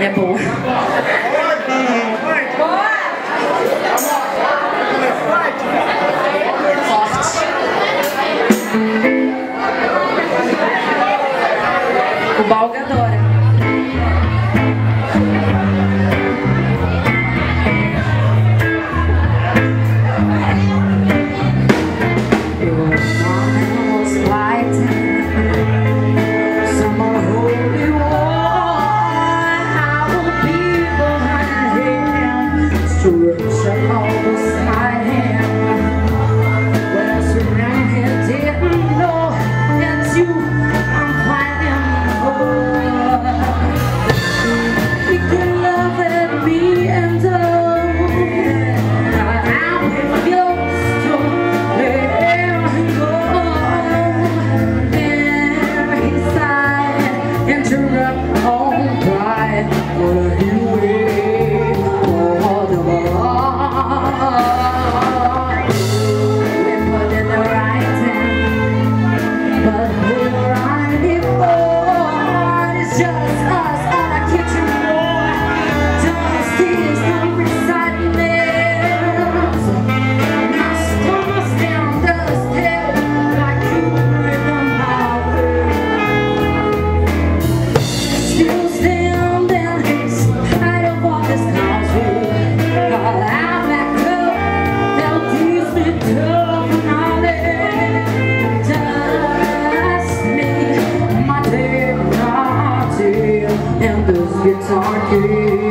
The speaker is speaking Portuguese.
É boa. 主人，钱包。guitar case